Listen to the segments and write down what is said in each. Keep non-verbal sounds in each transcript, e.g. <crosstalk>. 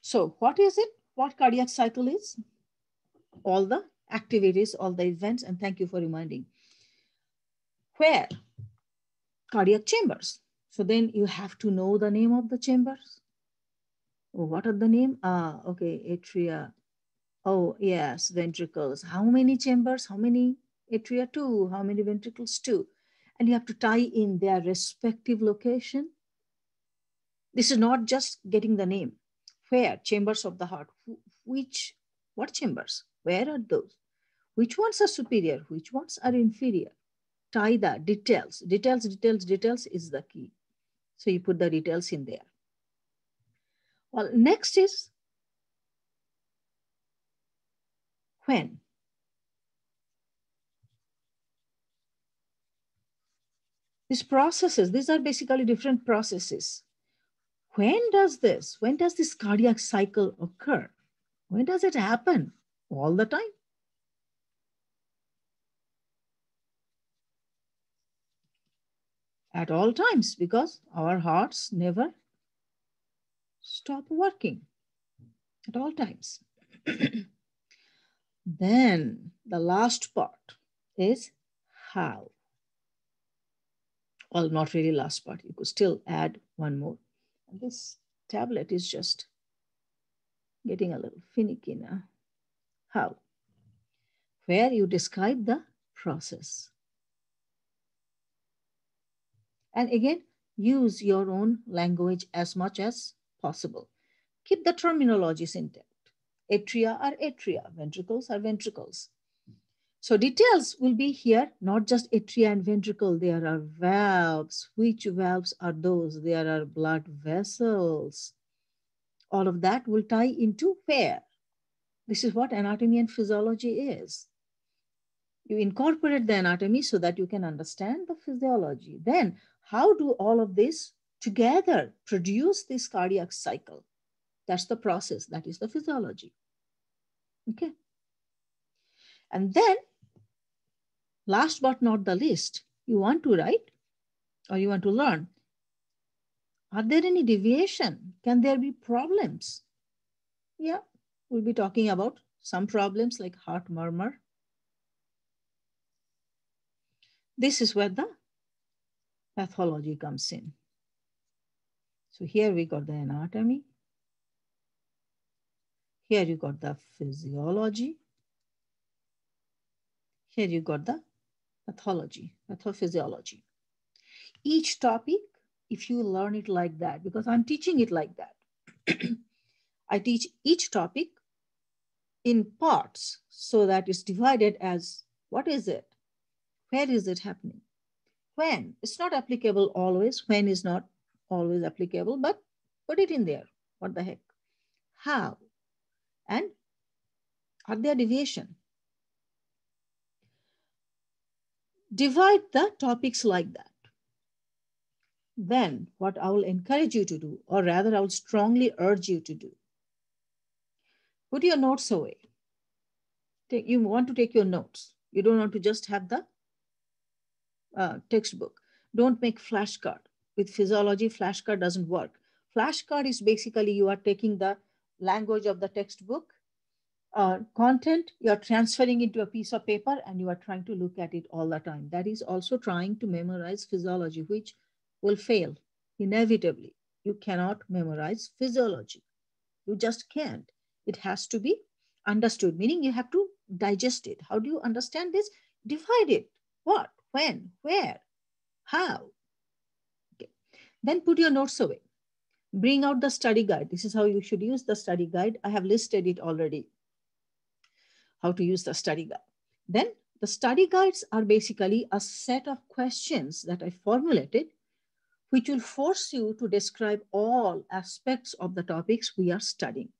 So what is it? What cardiac cycle is? All the activities, all the events, and thank you for reminding. Where? Cardiac chambers. So then you have to know the name of the chambers. Oh, what are the name? Ah, okay, atria. Oh, yes, ventricles. How many chambers? How many atria? Two. How many ventricles? Two. And you have to tie in their respective location. This is not just getting the name. Where? Chambers of the heart. Which, what chambers? Where are those? Which ones are superior? Which ones are inferior? Tie the details. Details, details, details is the key. So you put the details in there. Well, next is when. These processes, these are basically different processes. When does this, when does this cardiac cycle occur? When does it happen? All the time? At all times, because our hearts never stop working at all times. <clears throat> then the last part is how. Well, not really last part. You could still add one more. This tablet is just getting a little finicky now. How? Where you describe the process. And again, use your own language as much as possible. Keep the terminologies intact. Atria are atria, ventricles are ventricles. So details will be here, not just atria and ventricle. There are valves. Which valves are those? There are blood vessels. All of that will tie into where? This is what anatomy and physiology is. You incorporate the anatomy so that you can understand the physiology. Then how do all of this together produce this cardiac cycle? That's the process. That is the physiology. Okay. And then last but not the least, you want to write or you want to learn. Are there any deviation? Can there be problems? Yeah, we'll be talking about some problems like heart murmur. This is where the pathology comes in. So here we got the anatomy. Here you got the physiology. Here you got the pathology, pathophysiology. Each topic, if you learn it like that, because I'm teaching it like that, <clears throat> I teach each topic in parts so that it's divided as what is it? Where is it happening? When? It's not applicable always. When is not always applicable, but put it in there. What the heck? How? And are there deviation? Divide the topics like that. Then what I will encourage you to do, or rather I will strongly urge you to do, put your notes away. Take, you want to take your notes. You don't want to just have the uh, textbook. Don't make flashcard. With physiology, flashcard doesn't work. Flashcard is basically you are taking the language of the textbook uh, content, you're transferring into a piece of paper and you are trying to look at it all the time. That is also trying to memorize physiology, which will fail inevitably. You cannot memorize physiology. You just can't. It has to be understood, meaning you have to digest it. How do you understand this? Divide it. What, when, where, how. Okay. Then put your notes away. Bring out the study guide. This is how you should use the study guide. I have listed it already how to use the study guide. Then the study guides are basically a set of questions that I formulated, which will force you to describe all aspects of the topics we are studying.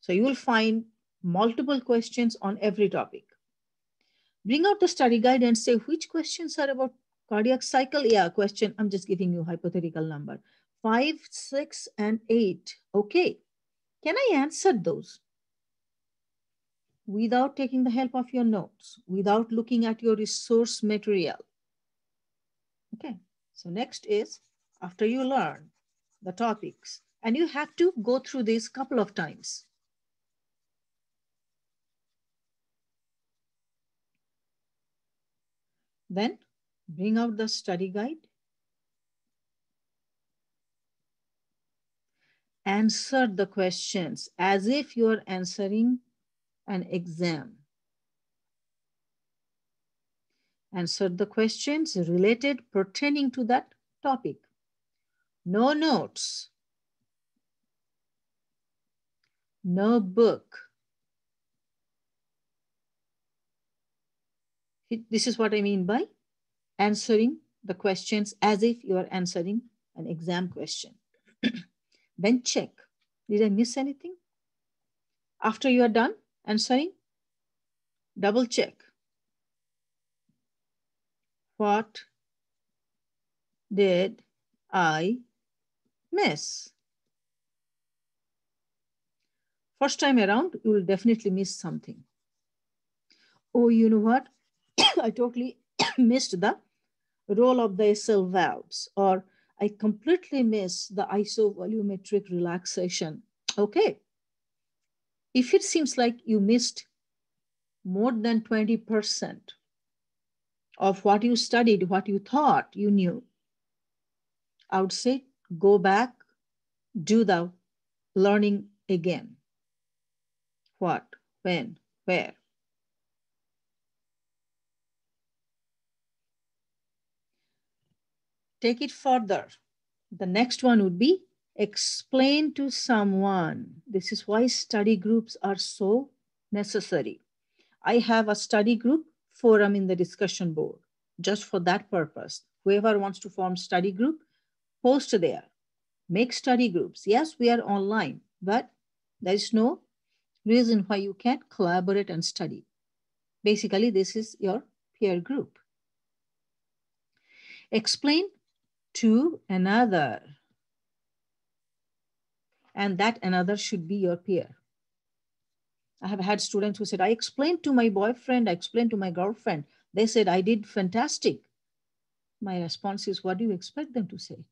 So you will find multiple questions on every topic. Bring out the study guide and say which questions are about cardiac cycle. Yeah, question, I'm just giving you hypothetical number. Five, six, and eight. Okay, can I answer those? Without taking the help of your notes, without looking at your resource material. Okay, so next is after you learn the topics, And you have to go through this couple of times. Then bring out the study guide. Answer the questions as if you are answering an exam. Answer the questions related pertaining to that topic. No notes. No book. This is what I mean by answering the questions as if you are answering an exam question. <clears throat> then check, did I miss anything? After you are done answering, double check. What did I miss? First time around, you will definitely miss something. Oh, you know what? <coughs> I totally <coughs> missed the role of the SL valves, or I completely missed the isovolumetric relaxation. Okay. If it seems like you missed more than 20% of what you studied, what you thought you knew, I would say go back, do the learning again. What, when, where? Take it further. The next one would be explain to someone. This is why study groups are so necessary. I have a study group forum in the discussion board just for that purpose. Whoever wants to form study group, post there. Make study groups. Yes, we are online, but there is no reason why you can't collaborate and study. Basically, this is your peer group. Explain to another. And that another should be your peer. I have had students who said, I explained to my boyfriend, I explained to my girlfriend. They said, I did fantastic. My response is, what do you expect them to say?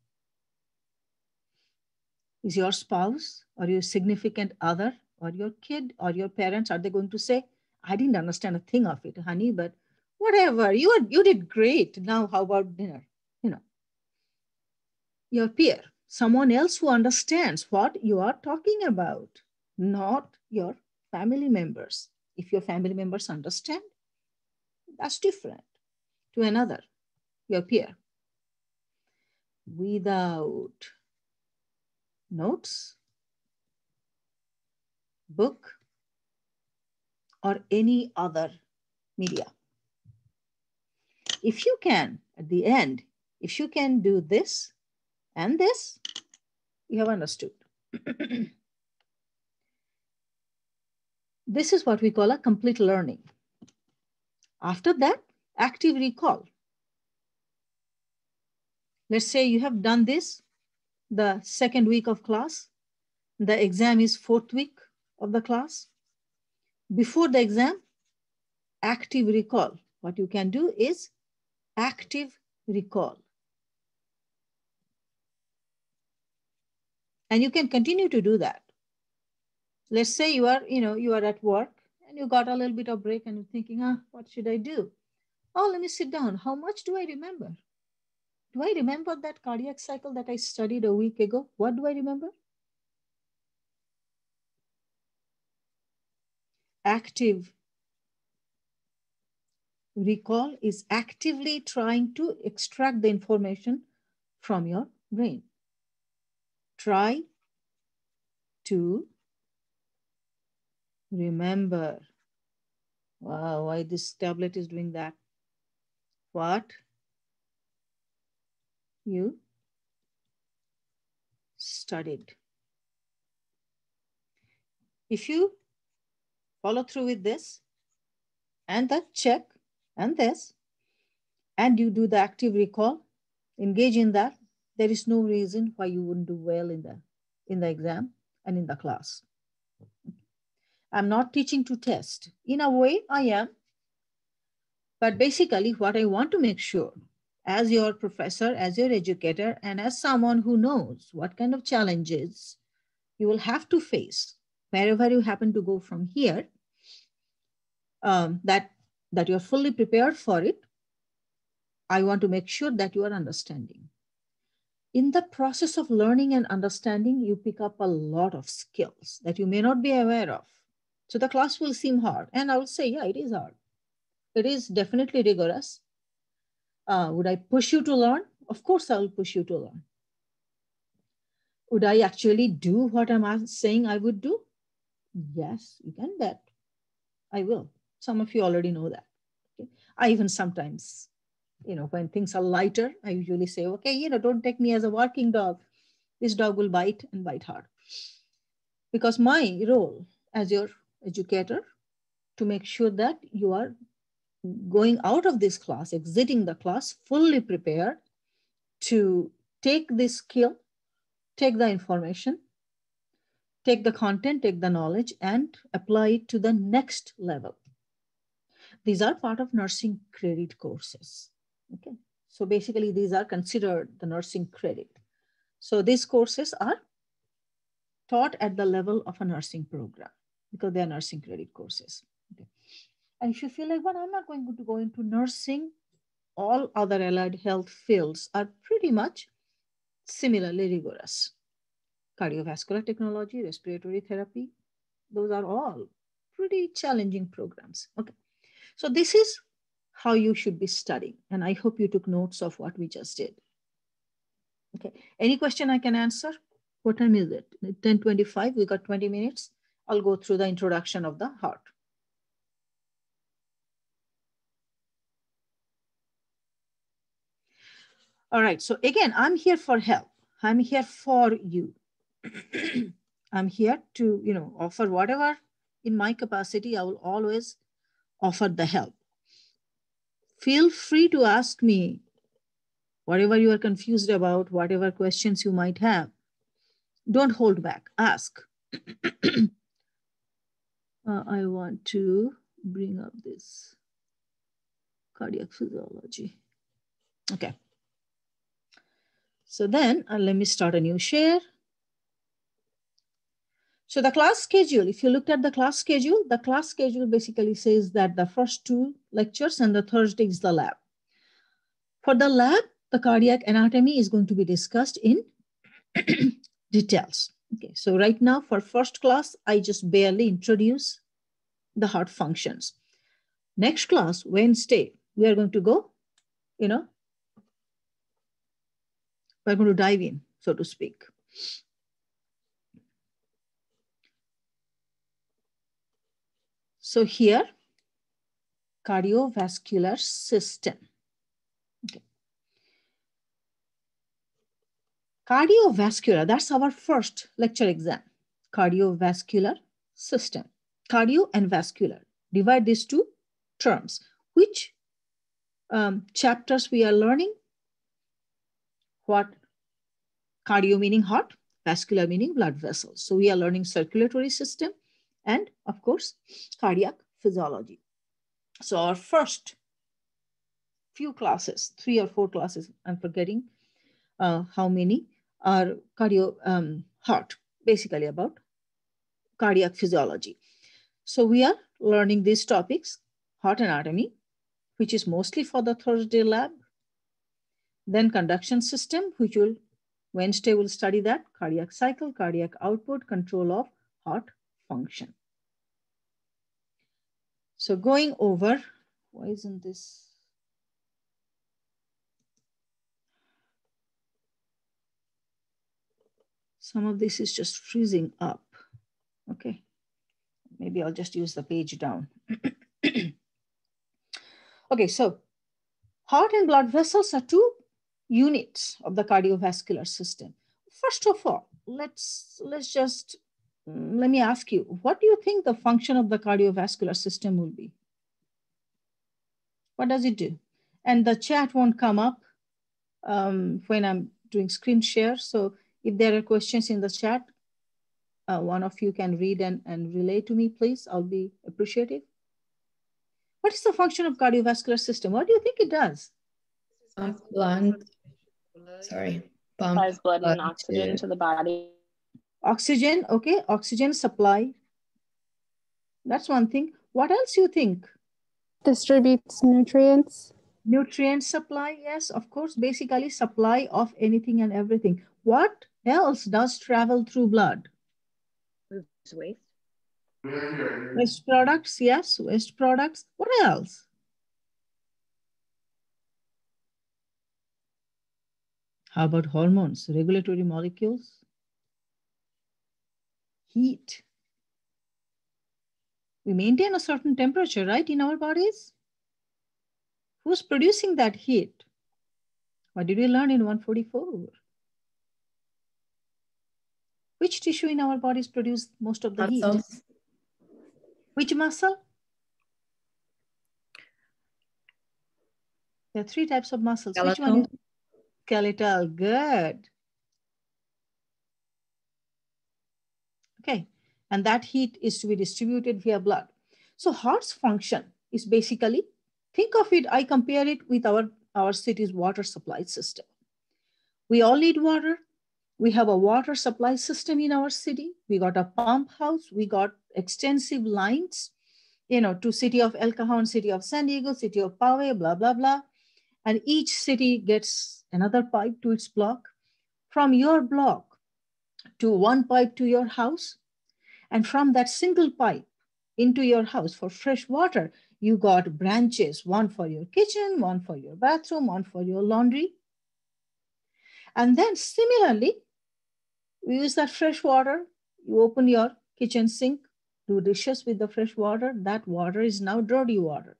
Is your spouse or your significant other or your kid or your parents, are they going to say, I didn't understand a thing of it, honey, but whatever, you, you did great. Now how about dinner? You know, your peer, someone else who understands what you are talking about, not your family members. If your family members understand, that's different to another, your peer. Without notes, book, or any other media. If you can, at the end, if you can do this and this, you have understood. <clears throat> this is what we call a complete learning. After that, active recall. Let's say you have done this the second week of class. The exam is fourth week of the class. Before the exam, active recall. What you can do is active recall. And you can continue to do that. Let's say you are, you know, you are at work and you got a little bit of break and you're thinking, ah, what should I do? Oh, let me sit down. How much do I remember? Do I remember that cardiac cycle that I studied a week ago? What do I remember? Active recall is actively trying to extract the information from your brain. Try to remember. Wow, why this tablet is doing that? What you studied. If you follow through with this and the check and this, and you do the active recall, engage in that, there is no reason why you wouldn't do well in the, in the exam and in the class. I'm not teaching to test. In a way, I am. But basically, what I want to make sure as your professor, as your educator, and as someone who knows what kind of challenges you will have to face wherever you happen to go from here, um, that, that you're fully prepared for it. I want to make sure that you are understanding. In the process of learning and understanding, you pick up a lot of skills that you may not be aware of. So the class will seem hard. And I will say, yeah, it is hard. It is definitely rigorous. Uh, would I push you to learn? Of course, I will push you to learn. Would I actually do what I'm saying I would do? Yes, you can bet. I will. Some of you already know that. Okay? I even sometimes, you know, when things are lighter, I usually say, okay, you know, don't take me as a working dog. This dog will bite and bite hard. Because my role as your educator to make sure that you are going out of this class, exiting the class fully prepared to take this skill, take the information, take the content, take the knowledge, and apply it to the next level. These are part of nursing credit courses. Okay, so basically these are considered the nursing credit. So these courses are taught at the level of a nursing program because they are nursing credit courses. Okay. And if you feel like, well, I'm not going to go into nursing, all other allied health fields are pretty much similarly rigorous. Cardiovascular technology, respiratory therapy, those are all pretty challenging programs. Okay, so this is how you should be studying. And I hope you took notes of what we just did. Okay, any question I can answer? What time is it? 10.25, we got 20 minutes. I'll go through the introduction of the heart. All right, so again, I'm here for help. I'm here for you. <clears throat> I'm here to, you know, offer whatever in my capacity, I will always offer the help. Feel free to ask me whatever you are confused about, whatever questions you might have. Don't hold back, ask. <clears throat> uh, I want to bring up this cardiac physiology. Okay. So then uh, let me start a new share. So the class schedule, if you looked at the class schedule, the class schedule basically says that the first two lectures and the Thursday is the lab. For the lab, the cardiac anatomy is going to be discussed in <clears throat> details. Okay, so right now for first class, I just barely introduce the heart functions. Next class, Wednesday, we are going to go, you know, we're going to dive in, so to speak. So here, cardiovascular system. Okay. Cardiovascular, that's our first lecture exam. Cardiovascular system. Cardio and vascular. Divide these two terms. Which um, chapters we are learning? What cardio meaning heart, vascular meaning blood vessels. So we are learning circulatory system and of course, cardiac physiology. So our first few classes, three or four classes, I'm forgetting uh, how many, are cardio um, heart, basically about cardiac physiology. So we are learning these topics, heart anatomy, which is mostly for the Thursday lab. Then conduction system, which will, Wednesday will study that, cardiac cycle, cardiac output, control of heart function. So going over, why isn't this? Some of this is just freezing up. Okay, maybe I'll just use the page down. <clears throat> okay, so heart and blood vessels are two units of the cardiovascular system. First of all, let's let's just let me ask you, what do you think the function of the cardiovascular system will be? What does it do? And the chat won't come up um, when I'm doing screen share. So if there are questions in the chat, uh, one of you can read and, and relay to me, please. I'll be appreciative. What is the function of cardiovascular system? What do you think it does? Pump blood. Sorry. Pump blood and oxygen to the body Oxygen, okay, oxygen supply. That's one thing. What else you think? Distributes nutrients. Nutrient supply, yes, of course, basically supply of anything and everything. What else does travel through blood? Moves waste. Waste products, yes, waste products. What else? How about hormones, regulatory molecules? Heat. We maintain a certain temperature, right, in our bodies? Who's producing that heat? What did we learn in 144? Which tissue in our bodies produce most of the Muscles. heat? Which muscle? There are three types of muscles. Skeletal. Which one is skeletal? Good. Okay, and that heat is to be distributed via blood. So heart's function is basically Think of it, I compare it with our, our city's water supply system. We all need water. We have a water supply system in our city. We got a pump house. We got extensive lines, you know, to city of El Cajon, city of San Diego, city of Poway, blah, blah, blah. And each city gets another pipe to its block. From your block to one pipe to your house. And from that single pipe into your house for fresh water, you got branches, one for your kitchen, one for your bathroom, one for your laundry. And then similarly, we use that fresh water, you open your kitchen sink, do dishes with the fresh water, that water is now dirty water.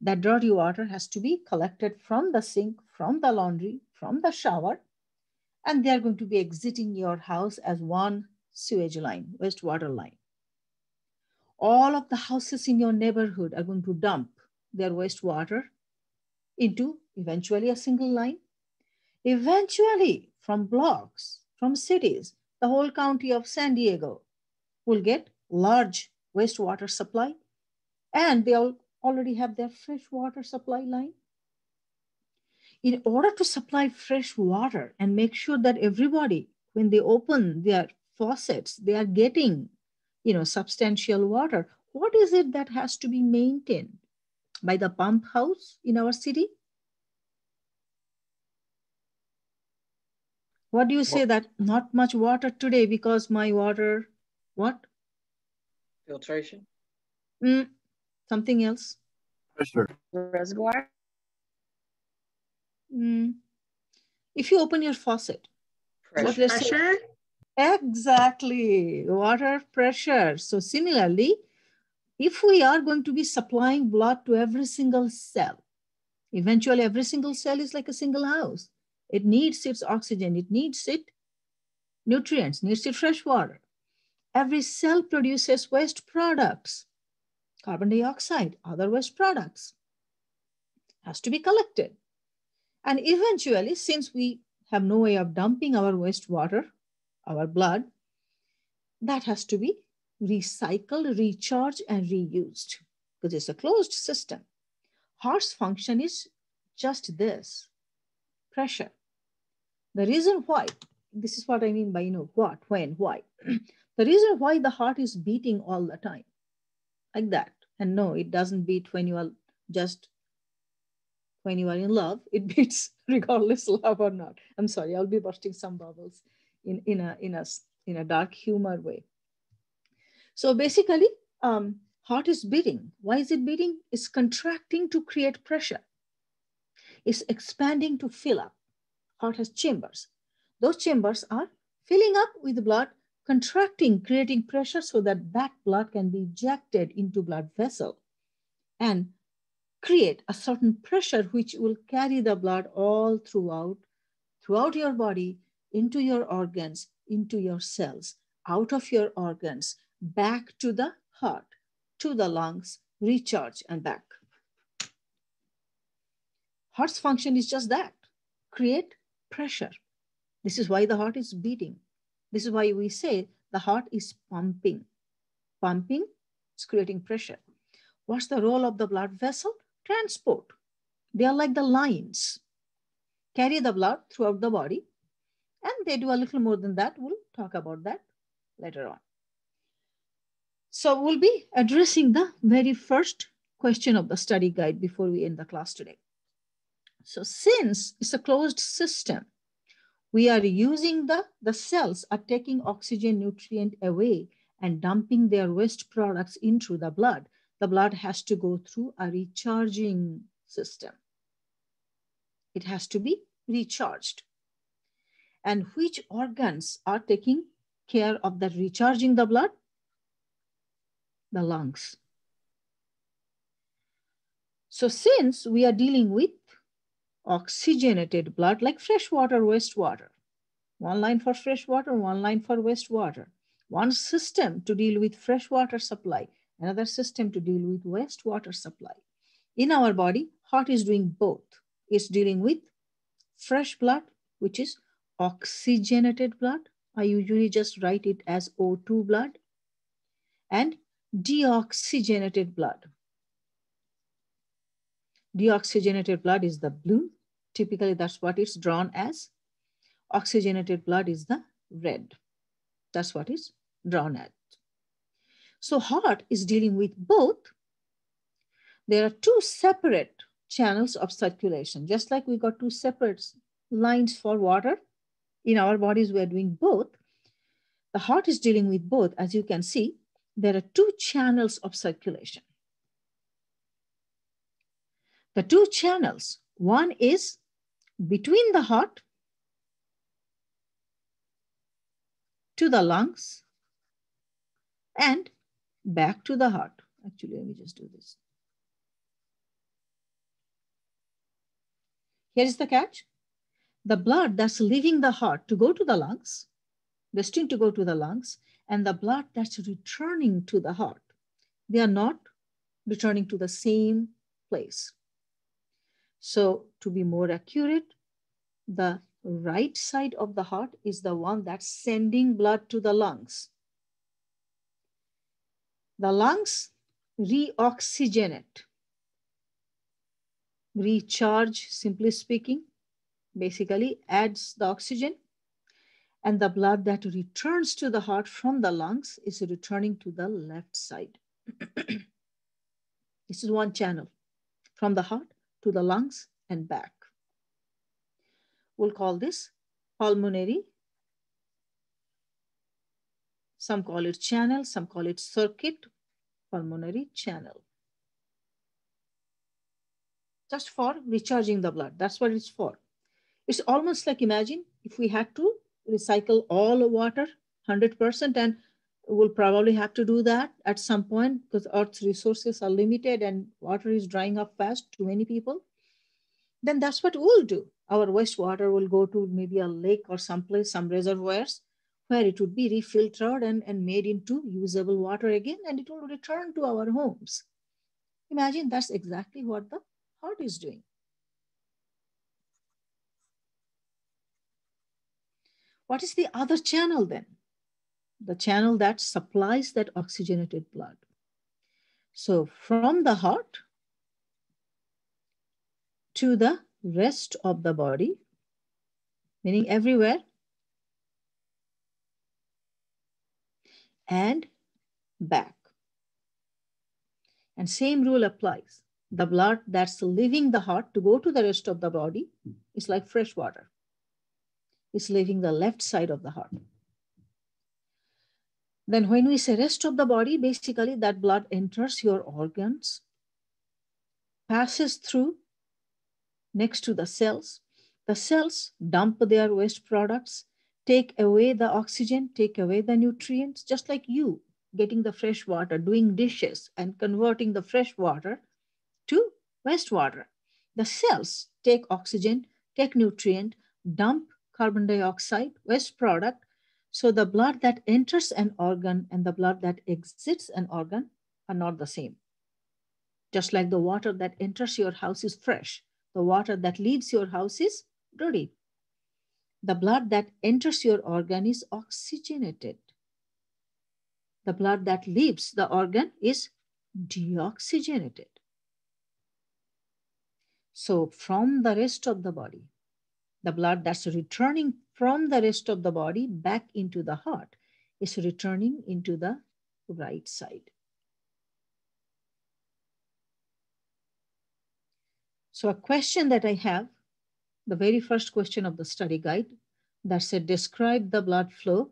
That dirty water has to be collected from the sink, from the laundry, from the shower, and they're going to be exiting your house as one sewage line, wastewater line all of the houses in your neighborhood are going to dump their wastewater into eventually a single line. Eventually, from blocks, from cities, the whole county of San Diego will get large wastewater supply and they all already have their fresh water supply line. In order to supply fresh water and make sure that everybody, when they open their faucets, they are getting you know, substantial water. What is it that has to be maintained by the pump house in our city? What do you say that not much water today because my water, what? Filtration. Mm, something else. Pressure. Reservoir. Mm. If you open your faucet, pressure. pressure? Exactly, water pressure. So similarly, if we are going to be supplying blood to every single cell, eventually every single cell is like a single house. It needs its oxygen, it needs its nutrients, needs its fresh water. Every cell produces waste products, carbon dioxide, other waste products. Has to be collected. And eventually, since we have no way of dumping our wastewater our blood, that has to be recycled, recharged, and reused because it's a closed system. Heart's function is just this pressure. The reason why, this is what I mean by, you know, what, when, why. <clears throat> the reason why the heart is beating all the time, like that. And no, it doesn't beat when you are just when you are in love, it <laughs> beats regardless love or not. I'm sorry, I'll be bursting some bubbles in, in, a, in, a, in a dark humor way. So basically, um, heart is beating. Why is it beating? It's contracting to create pressure. It's expanding to fill up. Heart has chambers. Those chambers are filling up with blood, contracting, creating pressure so that that blood can be ejected into blood vessel and create a certain pressure which will carry the blood all throughout, throughout your body into your organs, into your cells, out of your organs, back to the heart, to the lungs, recharge and back. Heart's function is just that, create pressure. This is why the heart is beating. This is why we say the heart is pumping. Pumping is creating pressure. What's the role of the blood vessel? Transport. They are like the lines. Carry the blood throughout the body and they do a little more than that. We'll talk about that later on. So we'll be addressing the very first question of the study guide before we end the class today. So since it's a closed system, we are using the, the cells are taking oxygen nutrient away and dumping their waste products into the blood. The blood has to go through a recharging system. It has to be recharged. And which organs are taking care of that recharging the blood? The lungs. So since we are dealing with oxygenated blood like fresh water, wastewater, one line for fresh water, one line for wastewater, one system to deal with fresh water supply, another system to deal with wastewater supply. In our body, heart is doing both. It's dealing with fresh blood, which is oxygenated blood. I usually just write it as O2 blood and deoxygenated blood. Deoxygenated blood is the blue. Typically, that's what it's drawn as. Oxygenated blood is the red. That's what is drawn at. So heart is dealing with both. There are two separate channels of circulation. Just like we got two separate lines for water, in our bodies we are doing both. The heart is dealing with both. As you can see, there are two channels of circulation. The two channels, one is between the heart to the lungs and back to the heart. Actually, let me just do this. Here is the catch. The blood that's leaving the heart to go to the lungs, destined to go to the lungs, and the blood that's returning to the heart, they are not returning to the same place. So to be more accurate, the right side of the heart is the one that's sending blood to the lungs. The lungs reoxygenate, recharge, simply speaking, basically adds the oxygen and the blood that returns to the heart from the lungs is returning to the left side. <clears throat> this is one channel from the heart to the lungs and back. We'll call this pulmonary. Some call it channel, some call it circuit, pulmonary channel. Just for recharging the blood. That's what it's for. It's almost like imagine if we had to recycle all the water 100% and we'll probably have to do that at some point because Earth's resources are limited and water is drying up fast to many people, then that's what we'll do. Our wastewater will go to maybe a lake or someplace, some reservoirs, where it would be refiltered and, and made into usable water again, and it will return to our homes. Imagine that's exactly what the heart is doing. What is the other channel then? The channel that supplies that oxygenated blood. So from the heart to the rest of the body, meaning everywhere, and back. And same rule applies. The blood that's leaving the heart to go to the rest of the body is like fresh water It's leaving the left side of the heart. Then when we say rest of the body, basically that blood enters your organs, passes through next to the cells. The cells dump their waste products, take away the oxygen, take away the nutrients, just like you getting the fresh water, doing dishes and converting the fresh water to wastewater. The cells take oxygen, take nutrient, dump carbon dioxide, waste product. So the blood that enters an organ and the blood that exits an organ are not the same. Just like the water that enters your house is fresh, the water that leaves your house is dirty. The blood that enters your organ is oxygenated. The blood that leaves the organ is deoxygenated. So from the rest of the body, the blood that's returning from the rest of the body back into the heart is returning into the right side. So a question that I have, the very first question of the study guide that said, describe the blood flow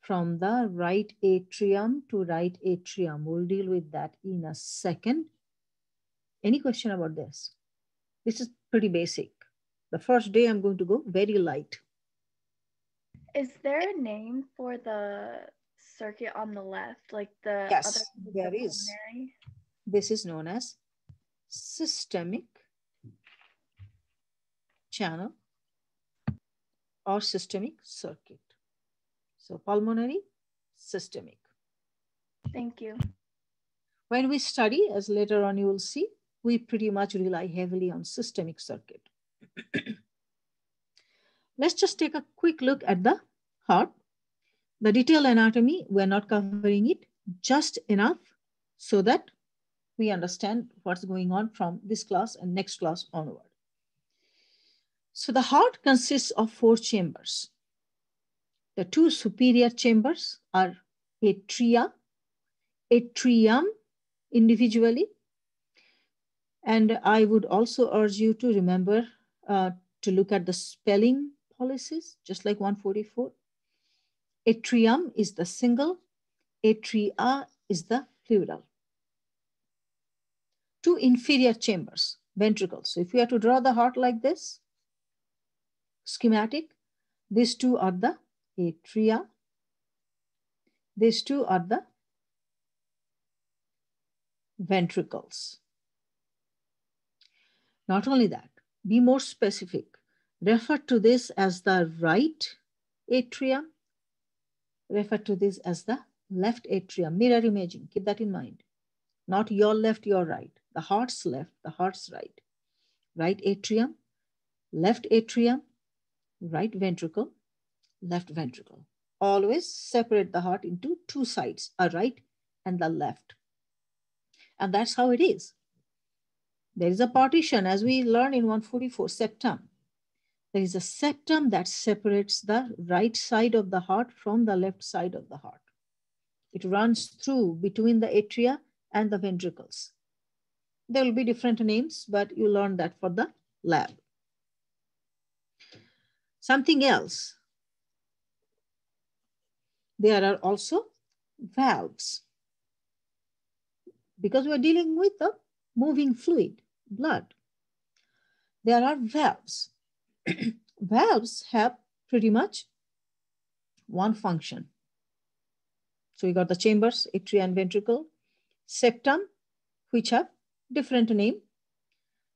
from the right atrium to right atrium. We'll deal with that in a second. Any question about this? This is pretty basic. The first day I'm going to go very light. Is there a name for the circuit on the left, like the Yes, other there is. This is known as systemic channel or systemic circuit. So pulmonary, systemic. Thank you. When we study, as later on you will see, we pretty much rely heavily on systemic circuit. <clears throat> Let's just take a quick look at the heart. The detailed anatomy, we're not covering it just enough so that we understand what's going on from this class and next class onward. So the heart consists of four chambers. The two superior chambers are atria, atrium individually. And I would also urge you to remember uh, to look at the spelling policies, just like 144. Atrium is the single, atria is the plural. Two inferior chambers, ventricles. So if we are to draw the heart like this, schematic, these two are the atria. These two are the ventricles. Not only that, be more specific. Refer to this as the right atrium. Refer to this as the left atrium. Mirror imaging, keep that in mind. Not your left, your right. The heart's left, the heart's right. Right atrium, left atrium, right ventricle, left ventricle. Always separate the heart into two sides, a right and the left. And that's how it is. There is a partition, as we learn in 144, septum. There is a septum that separates the right side of the heart from the left side of the heart. It runs through between the atria and the ventricles. There will be different names, but you learn that for the lab. Something else. There are also valves. Because we're dealing with the moving fluid, blood. There are valves. <clears throat> valves have pretty much one function. So we got the chambers, atria and ventricle, septum, which have different name.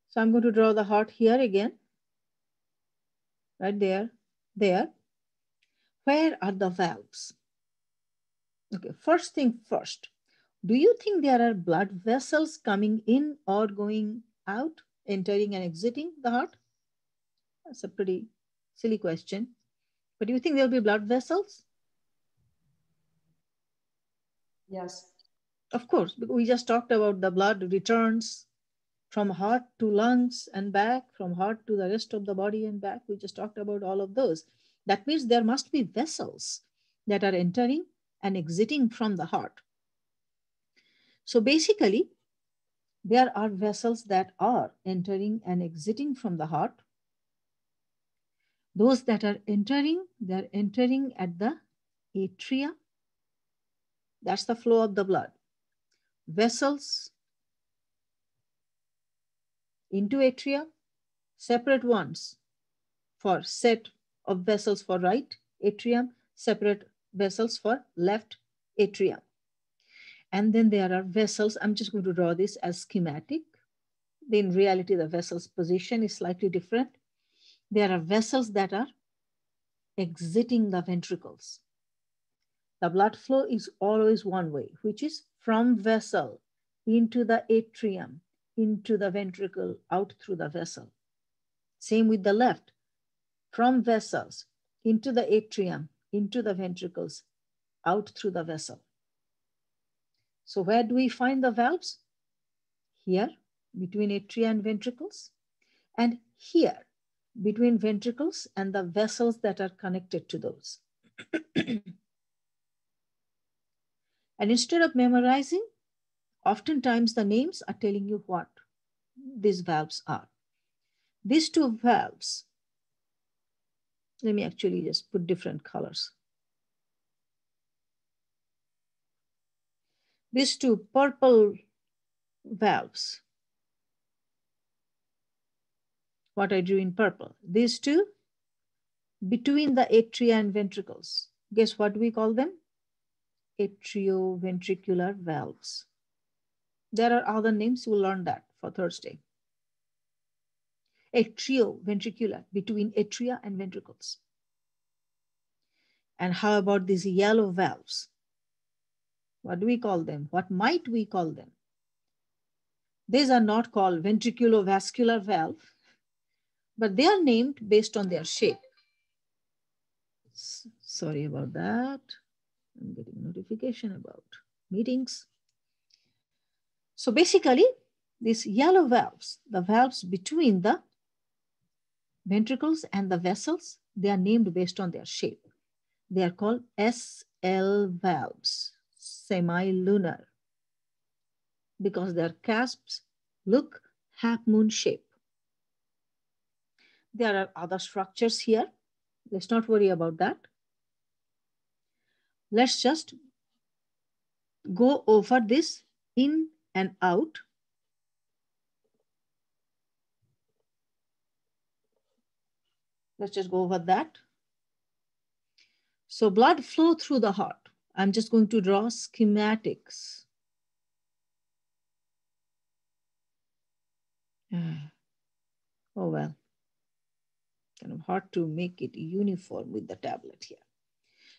So I'm going to draw the heart here again, right there, there. Where are the valves? Okay, first thing first, do you think there are blood vessels coming in or going out, entering and exiting the heart? That's a pretty silly question. But do you think there'll be blood vessels? Yes. Of course, we just talked about the blood returns from heart to lungs and back, from heart to the rest of the body and back. We just talked about all of those. That means there must be vessels that are entering and exiting from the heart. So basically, there are vessels that are entering and exiting from the heart. Those that are entering, they're entering at the atria. That's the flow of the blood. Vessels into atria, separate ones for set of vessels for right atrium, separate vessels for left atrium. And then there are vessels. I'm just going to draw this as schematic. In reality, the vessel's position is slightly different. There are vessels that are exiting the ventricles. The blood flow is always one way, which is from vessel into the atrium, into the ventricle, out through the vessel. Same with the left, from vessels into the atrium, into the ventricles, out through the vessel. So where do we find the valves? Here, between atria and ventricles, and here, between ventricles and the vessels that are connected to those. <clears throat> And instead of memorizing, oftentimes the names are telling you what these valves are. These two valves, let me actually just put different colors. These two purple valves, what I drew in purple, these two between the atria and ventricles. Guess what we call them? Atrioventricular valves. There are other names, we'll learn that for Thursday. Atrioventricular, between atria and ventricles. And how about these yellow valves? What do we call them? What might we call them? These are not called ventriculovascular valve, but they are named based on their shape. S sorry about that. I'm getting notification about meetings. So basically, these yellow valves, the valves between the ventricles and the vessels, they are named based on their shape. They are called SL valves, semilunar, because their cusps look half moon shape. There are other structures here. Let's not worry about that. Let's just go over this in and out Let's just go over that. So blood flow through the heart. I'm just going to draw schematics. <sighs> Oh, well, kind of hard to make it uniform with the tablet here.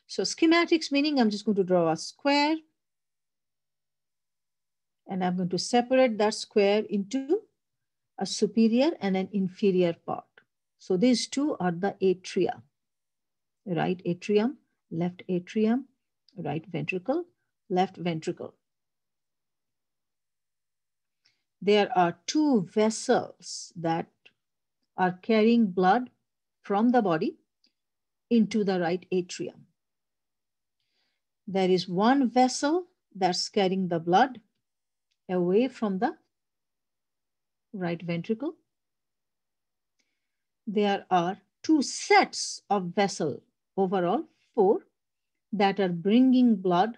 So schematics meaning I'm just going to draw a square and I'm going to separate that square into a superior and an inferior part. So these two are the atria, right atrium, left atrium, right ventricle, left ventricle. There are two vessels that are carrying blood from the body into the right atrium. There is one vessel that's carrying the blood away from the right ventricle there are two sets of vessel, overall four, that are bringing blood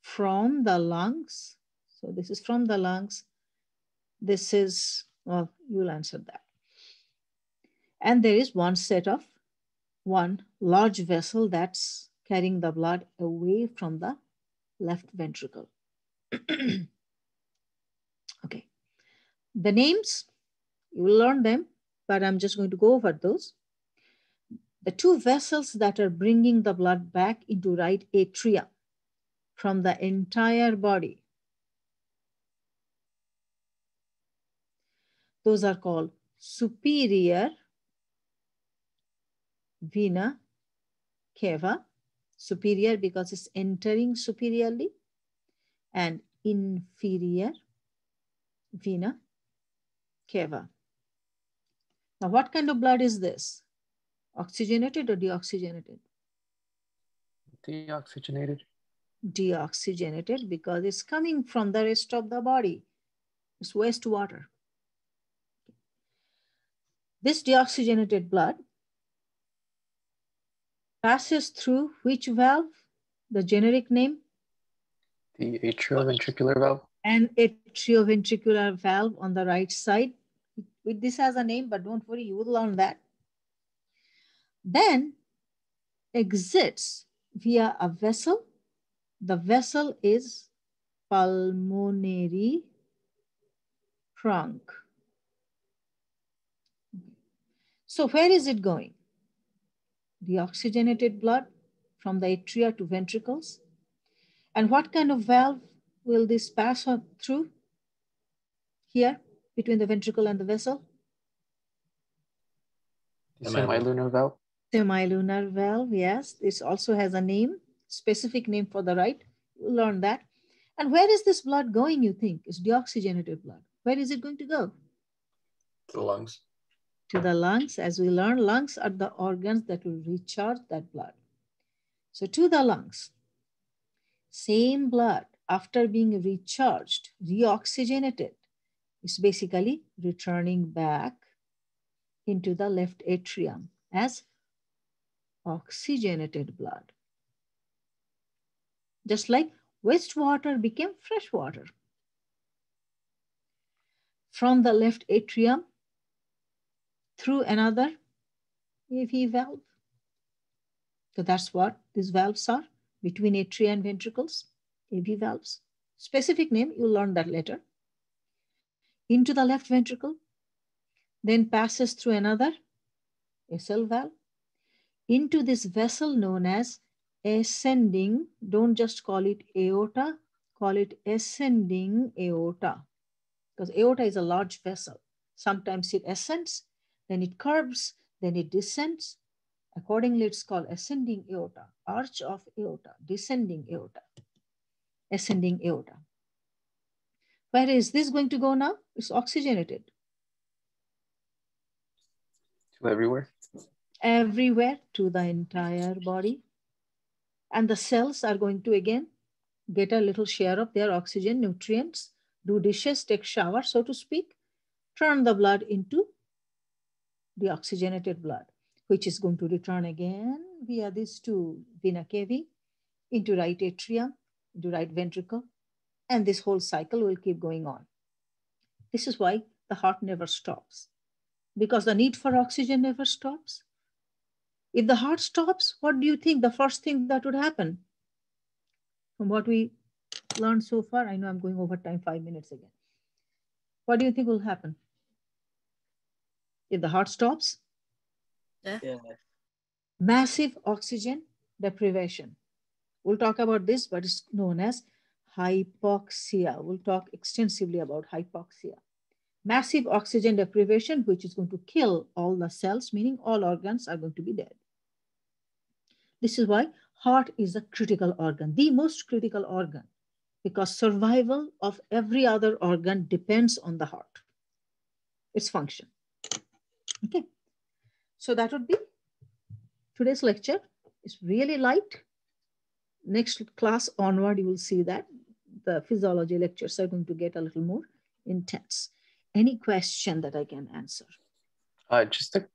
from the lungs. So this is from the lungs. This is, well, you'll answer that. And there is one set of one large vessel that's carrying the blood away from the left ventricle. <clears throat> The names, you will learn them but I'm just going to go over those. The two vessels that are bringing the blood back into right atria from the entire body. Those are called superior vena cava, superior because it's entering superiorly, and inferior vena cava. Now, what kind of blood is this? Oxygenated or deoxygenated? Deoxygenated. Deoxygenated because it's coming from the rest of the body. It's wastewater. This deoxygenated blood passes through which valve? The generic name? The atrioventricular valve. And atrioventricular valve on the right side with this as a name, but don't worry, you will learn that. Then exits via a vessel. The vessel is pulmonary trunk. So where is it going? The oxygenated blood from the atria to ventricles. And what kind of valve will this pass through? Here, between the ventricle and the vessel? The semilunar valve. The semilunar valve, yes. This also has a name, specific name for the right. You'll learn that. And where is this blood going, you think? It's deoxygenated blood. Where is it going to go? To the lungs. To the lungs. As we learn, lungs are the organs that will recharge that blood. So to the lungs. Same blood, after being recharged, reoxygenated, is basically returning back into the left atrium as oxygenated blood. Just like wastewater became fresh water. From the left atrium through another AV valve. So that's what these valves are between atria and ventricles, AV valves. Specific name, you'll learn that later. Into the left ventricle, then passes through another SL valve into this vessel known as ascending, don't just call it aorta, call it ascending aorta. Because aorta is a large vessel. Sometimes it ascends, then it curves, then it descends. Accordingly, it's called ascending aorta, arch of aorta, descending aorta, ascending aorta. Where is this going to go now? It's oxygenated. To everywhere? Everywhere to the entire body. And the cells are going to again get a little share of their oxygen nutrients, do dishes, take shower, so to speak, turn the blood into the oxygenated blood, which is going to return again via these two vena cava into right atrium, into right ventricle, and this whole cycle will keep going on. This is why the heart never stops, because the need for oxygen never stops. If the heart stops, what do you think the first thing that would happen? From what we learned so far, I know I'm going over time five minutes again. What do you think will happen? If the heart stops? Yeah. Massive oxygen deprivation. We'll talk about this, but it's known as hypoxia. We'll talk extensively about hypoxia. Massive oxygen deprivation, which is going to kill all the cells, meaning all organs are going to be dead. This is why heart is a critical organ, the most critical organ, because survival of every other organ depends on the heart, its function. Okay, so that would be today's lecture. It's really light. Next class onward, you will see that the physiology lectures are going to get a little more intense. Any question that I can answer? Uh, just a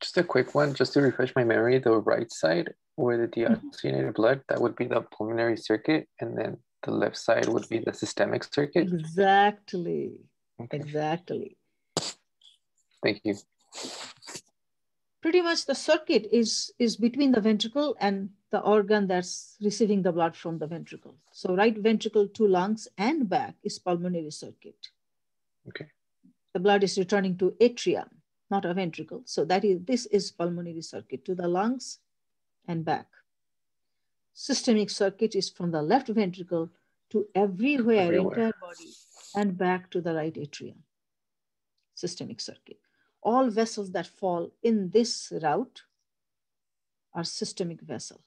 just a quick one, just to refresh my memory. The right side where the Mm-hmm. deoxygenated blood, that would be the pulmonary circuit, and then the left side would be the systemic circuit. Exactly. Okay. Exactly. Thank you. Pretty much the circuit is, is between the ventricle and the organ that's receiving the blood from the ventricle. So right ventricle to lungs and back is pulmonary circuit. Okay. The blood is returning to atrium, not a ventricle. So that is this is pulmonary circuit to the lungs and back. Systemic circuit is from the left ventricle to everywhere, Everywhere. entire body, and back to the right atrium. Systemic circuit. All vessels that fall in this route are systemic vessel.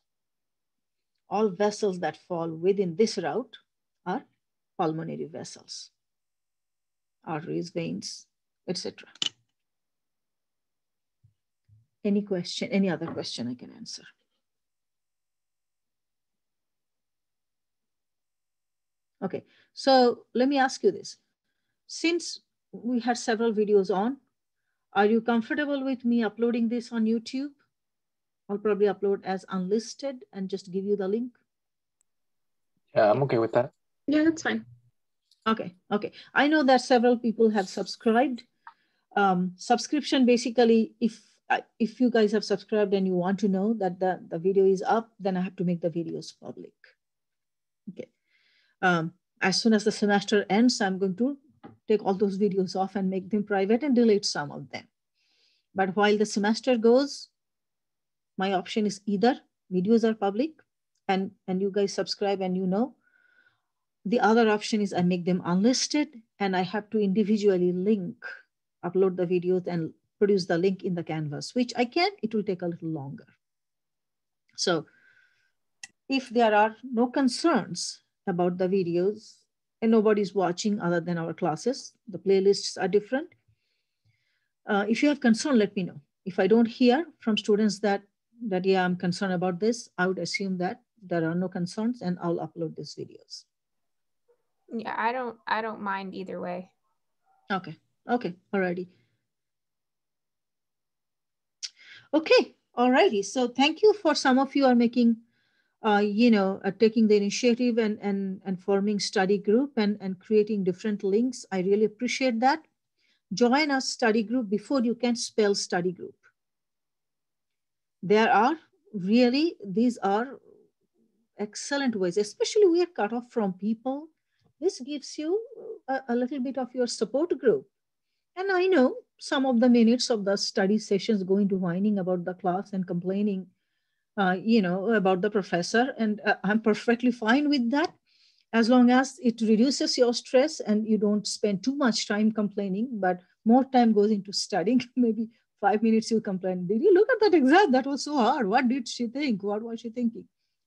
All vessels that fall within this route are pulmonary vessels, arteries, veins, etc. Any question, any other question I can answer? Okay, so let me ask you this. Since we had several videos on, are you comfortable with me uploading this on YouTube? I'll probably upload as unlisted and just give you the link. Yeah, I'm okay with that. Yeah, that's fine. Okay, okay. I know that several people have subscribed. Um, subscription basically, if uh, if you guys have subscribed and you want to know that the, the video is up, then I have to make the videos public. Okay. Um, as soon as the semester ends, I'm going to take all those videos off and make them private and delete some of them. But while the semester goes, my option is either videos are public and, and you guys subscribe and you know, the other option is I make them unlisted and I have to individually link, upload the videos and produce the link in the canvas, which I can, it will take a little longer. So if there are no concerns about the videos and nobody's watching other than our classes, the playlists are different. Uh, if you have concern, let me know. If I don't hear from students that, that yeah, I'm concerned about this, I would assume that there are no concerns and I'll upload these videos. Yeah, I don't I don't mind either way. Okay, okay, alrighty. Okay, alrighty. So thank you for some of you are making, uh, you know, uh, taking the initiative and, and, and forming study group and, and creating different links. I really appreciate that. Join a study group before you can spell study group. There are really, these are excellent ways, especially we are cut off from people. This gives you a, a little bit of your support group. And I know some of the minutes of the study sessions going to whining about the class and complaining, uh, you know, about the professor. And uh, I'm perfectly fine with that as long as it reduces your stress and you don't spend too much time complaining, but more time goes into studying. <laughs> Maybe five minutes you complain. Did you look at that exam? That was so hard. What did she think? What was she thinking?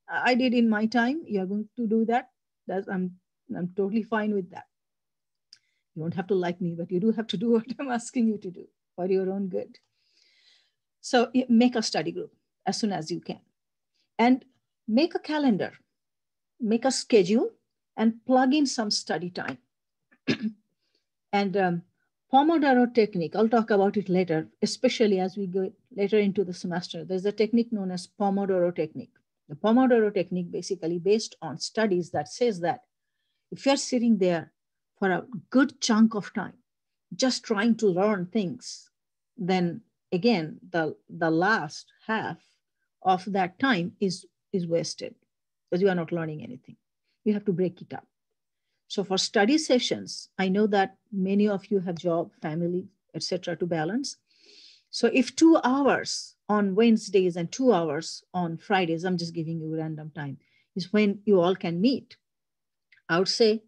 I did in my time. You're going to do that. That's, I'm, I'm totally fine with that. You don't have to like me, but you do have to do <laughs> what I'm asking you to do for your own good. So make a study group as soon as you can. And make a calendar, make a schedule, and plug in some study time. <clears throat> and um, Pomodoro technique, I'll talk about it later, especially as we go later into the semester. There's a technique known as Pomodoro technique. The Pomodoro technique basically based on studies that says that if you're sitting there for a good chunk of time, just trying to learn things, then again, the, the last half of that time is, is wasted because you are not learning anything. You have to break it up. So for study sessions, I know that many of you have job, family, etc. to balance. So if two hours on Wednesdays and two hours on Fridays, I'm just giving you random time, is when you all can meet. I would say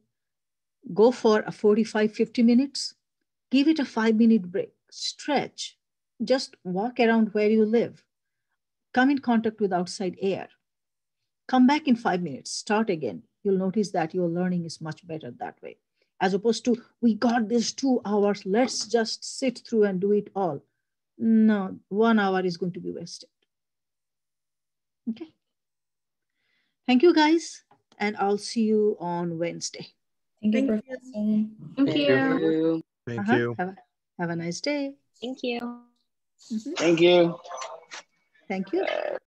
go for a 45, 50 minutes, give it a five minute break, stretch, just walk around where you live, come in contact with outside air, come back in five minutes, start again. You'll notice that your learning is much better that way. As opposed to, we got this two hours, let's just sit through and do it all. No, one hour is going to be wasted. Okay. Thank you guys, and I'll see you on Wednesday. Thank, Thank you, you. Thank, Thank you. you. Thank Uh-huh. you. Have, a, have a nice day. Thank you. Mhm. Thank you. Thank you.